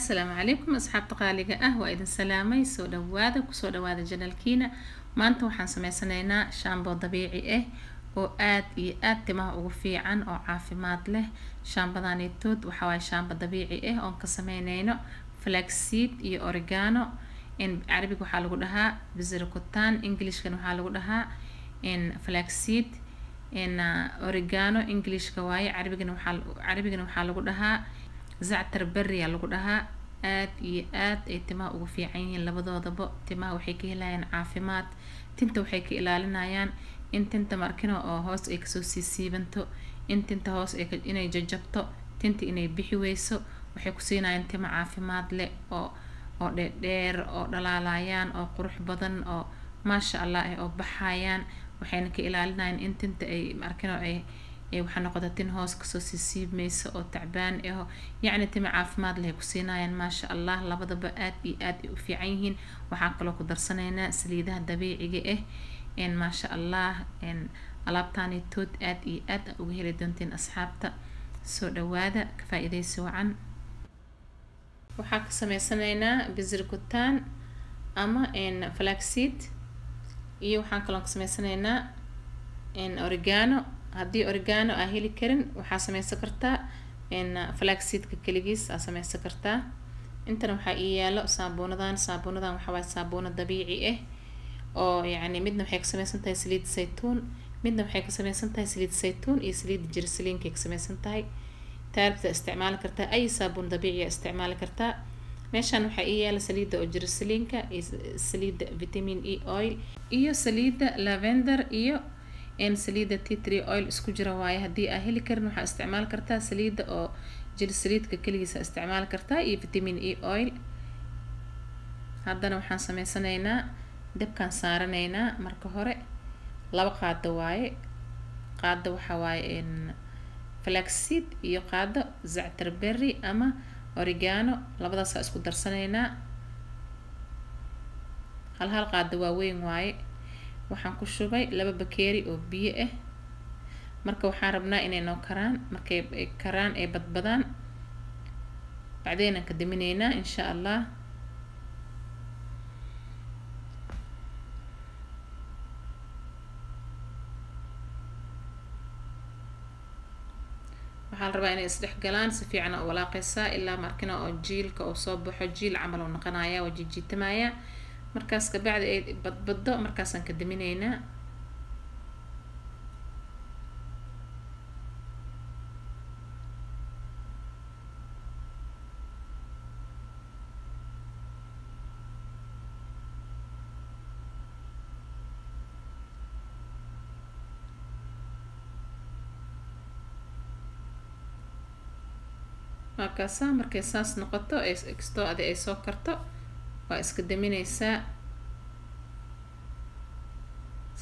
asalaamu calaykum asxaabta qaaliga ah waa idin salaamay soo dhawaada ku soo dhawaada janalkiina. Maanta waxaan sameysanaynaa shaambo dabiici ah oo aad iyo aad timaha ugu fiican oo caafimaad leh. Shaambadaanitood waxaa waaye dabiici ah oon ka sameyneyno flaxseed iyo oregano. Carabiga waxaa lagu dhahaa bizirkutan englishkan waxaa lagu dhahaa flaxseed in oregano englishka waaye carabigana waxaa carabigana waxaa lagu dhahaa zactar berria lagu dhahaa. Aad iyo aad ay timaha ugu fiican yihiin labadoodaba. Timaha waxay ka helayaan caafimaad. Tinta waxay ka ilaalinayaan. In tinta markino oo hoos ay ka soo sii siibanto. In tinta hoos ay inay jajabto. Tinta inay bixi weyso. Waxay ku siinayaan timo caafimaad leh oo oo dheerdheer oo dhalaalayaan oo qurux badan oo maasha allah ah oo baxayaan. Waxayna ka ilaalinayaan in tinta ay markino ay waxaa noqota tin hoos ka soo sii siibmaysa oo tacbaan aho yacni timo caafimaad leh ku siinayaan maasha allah labadaba aad iyo aad ay u fiican yihiin. Waxaan kaloo ku darsanaynaa saliidaha dabiiciga ah n maasha allah alaabtaanitood aad iyo aad a uga heli doontiin asxaabta. Soo dhawaada ka faa-iideysi wacan. Waxaa ka sameysanaynaa bizirkutan ama n flaxseed iyo waxaan kaloo ka sameysanaynaa oregano haddii oregano aa heli karin waxaa sameysan kartaa flaxseedka keligiis aa sameysan kartaa. Intana waxaa ii yaalo saabuunadan saabuunadan waxaa waaye saabuuno dabiici ah oo yacni midna waxay ka sameysan tahay saliid saytuun midna waxay ka sameysan tahay saliid saytuun iyo saliid jirsaliinkay ka sameysan tahay. Taaribta isticmaali kartaa ay saabuun dabiiciya isticmaali kartaa. Meeshaan waxaa ii yaalla saliidda oo jirsaliinka iyo saliidda vitamin e oil iyo saliidda lavender iyo n saliidda t tree oil isku jira waaye haddii aa heli karin waxaa isticmaali kartaa saliidda oo jir saliidka keligiisa isticmaali kartaa iyo vitamin e oil. Haddana waxaan sameysanaynaa dabkaan saaranaynaa marka hore. Laba qaado waaye qaado waxaa waaye flaxseed iyo qaado zactar berry ama oregano. Labadaasaa isku darsanaynaa. Hal hal qaado waaweyn waaye waxaan ku shubay laba bakeeri oo biyo ah marka waxaan rabnaa inay noo karaan markay karaan ay badbadaan. Bacdeenaan ka daminaynaa insha allah. Waxaa la rabaa inay isdhex galaan si fiican oo walaaqeysaa ilaa markina oo jiilka oo soo baxo jiil camal oo noqonaya waa jijiitamaya markaas kabacdi ay badbaddo markaasaan ka daminaynaa markaasa markay saas noqoto kastoo adi ay soo karto waa iska damineysaa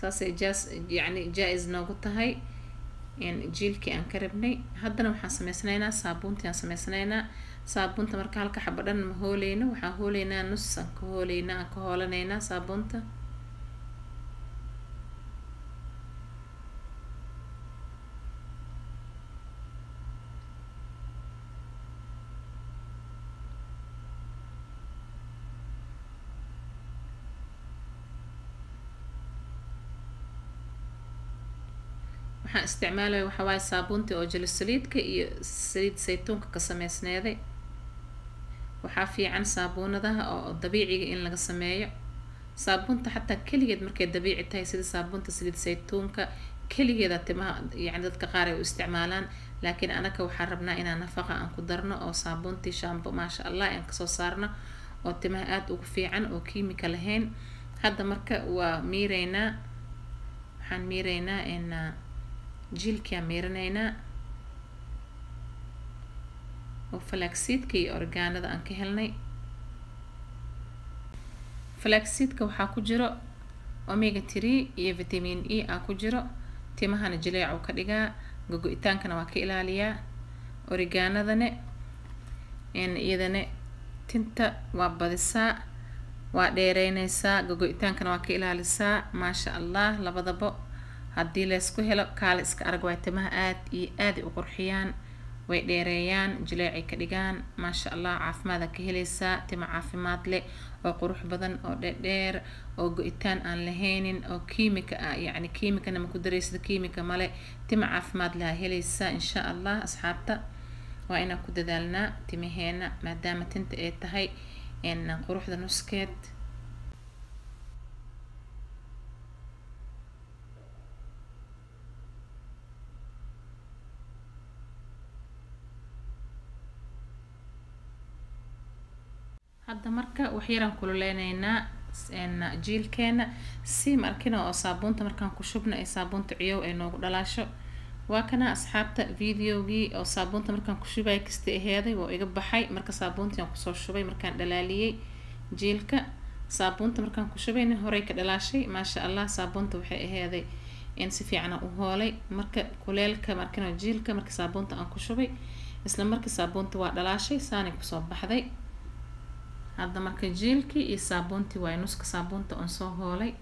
saasay jaas yacni jaa-is noogu tahay. Jiilkii aan ka rabnay. Haddana waxaan sameysanaynaa saabuuntii aan sameysanaynaa saabuunta marka halka xaba dhan ma hooleyno waxaan hooleynaa nus aan ka hooleynaa aan ka hoolanaynaa saabuunta waxaan isticmaalaya waxaa waaye saabuuntii oo jelisaliidka iyo saliid saytuunka ka sameysneeday waxaa fiican saabuunadaha oo dabiiciga in laga sameeyo. Saabuunta xataa keligeed markay dabiici tahay sida saabuunta saliid saytuunka keligeeda timaha yacni dadka qaar ay u isticmaalaan. Laakiin anaka waxaan rabnaa inaan nafaqa aan ku darno oo saabuuntii shaambo maasha allah aan ka soo saarno oo timaha aada ugu fiican oo kiimika lahayn. Hadda marka waa miireynaa waxaan miireynaa in jiilkiaan miiranaynaa oo flaxseedka iyo oreganada aan ka helnay flaxseedka waxaa ku jiro omega tree iyo vitamin e aa ku jiro timahana jileecu ka dhigaa gogo-itaankana waa ka ilaaliyaa oreganadane n iyadane tinta waa badisaa waa dheereyneysaa gogo-itaankana waa ka ilaalisaa maasha allah labadaba haddii laysku helo kaale iska arag waay timaha aad iyo aaday u qurxiyaan way dheereeyaan jileecay ka dhigaan. Maasha allah caafimaada ka helaysaa timo caafimaad leh oo qurux badan oo dheerdheer oo go-itaan aan lahaynin oo kiimika ah yacni kiimikana ma ku dareysada kiimika male timo caafimaad laha helaysaa insha allah asxaabta waa inaan ku dadaalnaa timaheena maadaama tinta ay tahay quruxda nuskeed hadda marka waxyaraan kululeyneynaa jiilkeena si markina oo saabuunta markaan ku shubna ay saabuunta ciyow ay noogu dhalaasho. Waa kana asxaabta videogii oo saabuunta markaan ku shubay kasta aheeday waa iga baxay. Marka saabuuntii aan ku soo shubay markaan dhalaaliyey jiilka saabuunta markaan ku shubayna horey ka dhalaashay. Maasha allah saabuunta waxay aheeday in si fiican u hoolay. Marka kuleelka markina jiilka marka saabuunta aan ku shubay isla markii saabuunta waa dhalaashay saanay ku soo baxday hadda marka jiilkii iyo saabuuntii waaye nuska saabuunta oon soo hoolay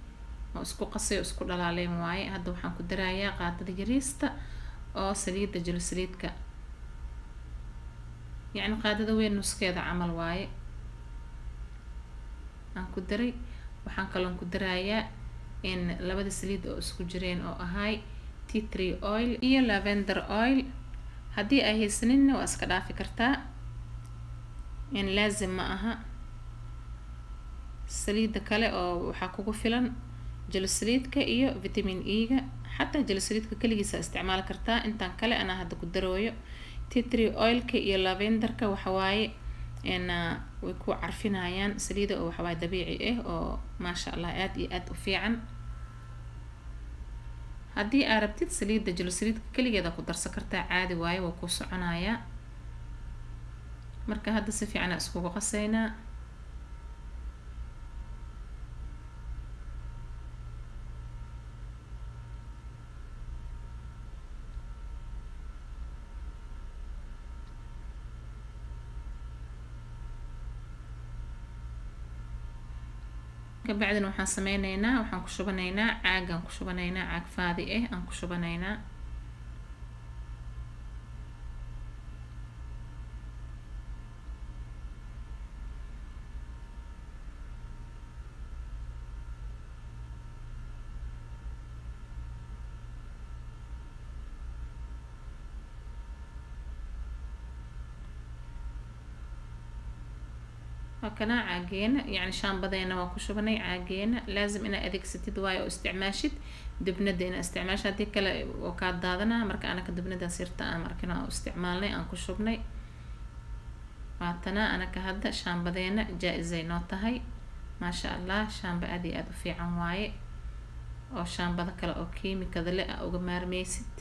oo isku qasay oo isku dhalaaleyn waaye. Hadda waxaan ku darayaa qaadada yariista oo saliidda jilo saliidka yacni qaadada weyn nuskeeda camal waaye. Aan ku daray waxaan kaloon ku darayaa in labada saliid oo isku jireen oo ahay tea tree oil iyo lavender oil. Haddii ay haysaninna waa iska dhaafi kartaa. In laazim ma aha saliidda kale oo waxaa kugu filan jelosaliidka iyo vitamin e-ga xataa jelosaliidka keligiisa isticmaali kartaa. Intaan kale anaa hadda ku darooyo titry oilka iyo lavenderka waxawaaye n way ku carfinayaan saliida oo waxawaaye dabiici ah oo maasha allah aada iyo aada u fiican. Haddii aa rabtid saliidda jelosaliidka keligeeda ku darsan kartaa caadi waaye waa ku soconayaa marka hadda si fiican aa iskugu qaseynaa waxaan ku shubanaynaa caagaan ku shubanaynaa caag faadi ah aan ku shubanaynaa kana caageena yani shaambadeena waa ku shubanay caageena laazim inaa adeegsatid waayo oo isticmaashid dibnada inaa isticmaasha haddii kale oo kaa daadanaa marka anaka dibnada sirta aan markina oo isticmaalnay aan ku shubnay. Waatana anaka hadda shaambadeena jaa-isay noo tahay. Maasha allah shaamba aada iyo aada u fiican waaye. Oo shaambada kale oo kiimikada le a uga maarmeysid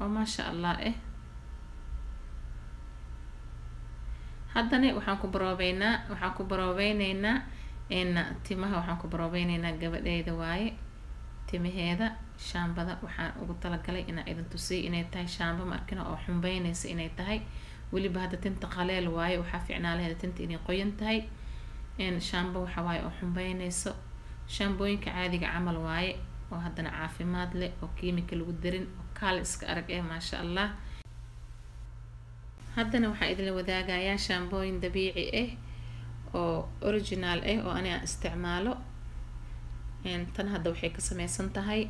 oo maasha allah ah haddana waxaan ku baroobeynaa waxaan ku baroobeyneynaa n timaha waxaan ku baroobeyneynaa gabadheyda waaye. Timaheeda shaambada waxaan ugu talagalay inaa idin tusiy inay tahay shaamba markina oo xumbeyneysa inay tahay. Weliba hadda tinta qaleel waaye waxaa fiicnaa laheeda tinta inay qoyan tahay. Shaamba waxa waaye oo xumbeyneyso shaambooyinka caadiga camal waaye oo haddana caafimaad leh oo kiimika lagu darin oo kaal iska arag eh maasha allah haddana waxaa idinla wadaagayaa shaambooyin dabiici ah oo original ah oo ani aan isticmaalo tan hadda waxay ka sameysan tahay.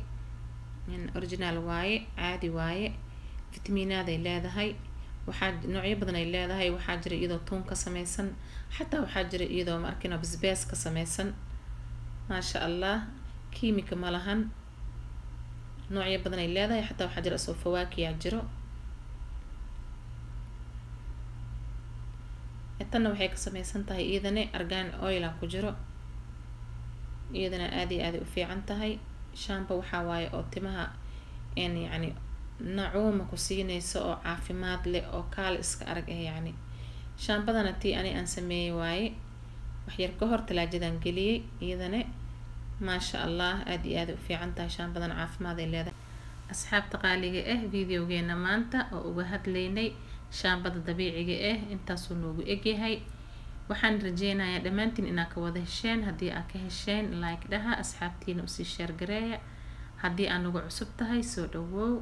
Original waaye caadi waaye fitaminaaday leedahay. Waxaa noocyo badan ay leedahay. Waxaa jira iyadoo tuun ka sameysan xataa waxaa jira iyadoo markino basbaas ka sameysan maasha allah kiimika ma lahan. Noocyo badan ay leedahay. Xataa waxaa jira asoo fawaakiyaa jiro tanna waxay ka sameysan tahay iyadana argan oila ku jiro. Iyadana aada iyo aaday u fiican tahay. Shaamba waxaa waaye oo timaha n yacni nacuuma ku siineyso oo caafimaad leh oo kaal iska arag ah yacni. Shaambadana tii ani aan sameeyey waaye waxyar ka hor talaajadan geliyey. Iyadana maasha allah aada iyo aaday u fiican tahay shaambadan caafimaad ay leedahay. Asxaabta qaaliga ah videogeena maanta oo uga hadlaynay shaambada dabiiciga ah intaasuu noogu egyahay. Waxaan rajeynayaa dhammaantiin inaad ka wada hesheen. Haddii aad ka hesheen like dhaha asxaabtiina u sii sheergareeya haddii aad nagu cusub tahay soo dhawow.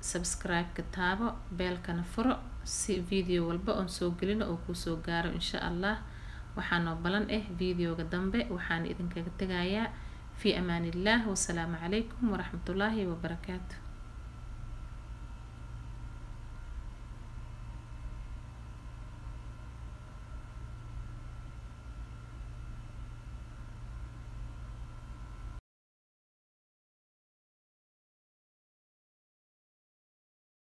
Subscribe-ka taabo beelkana furo si video walba oon soo gelino oo kuusoo gaaro insha allah. Waxaanoo balan ah videoga dambe waxaan idinkaga tegayaa. Fi amaan illah wasalaamu calaykum waraxmatullaahi wabarakaatu